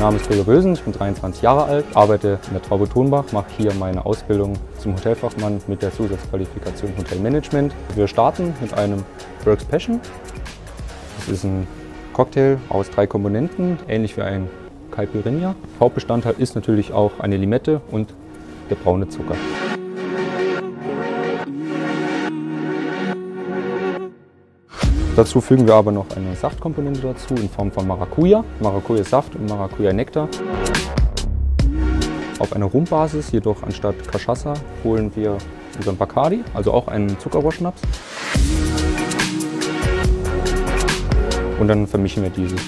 Name ist Gregor Bösen, ich bin 23 Jahre alt, arbeite in der Traube Thunbach, mache hier meine Ausbildung zum Hotelfachmann mit der Zusatzqualifikation Hotelmanagement. Wir starten mit einem Works Passion. Das ist ein Cocktail aus drei Komponenten, ähnlich wie ein Caipirinha. Hauptbestandteil ist natürlich auch eine Limette und der braune Zucker. Dazu fügen wir aber noch eine Saftkomponente dazu in Form von Maracuja, Maracuja-Saft und Maracuja-Nektar. Auf einer Rumbasis, jedoch anstatt Cachaça, holen wir unseren Bacardi, also auch einen Zuckerrohrschnaps. Und dann vermischen wir dieses.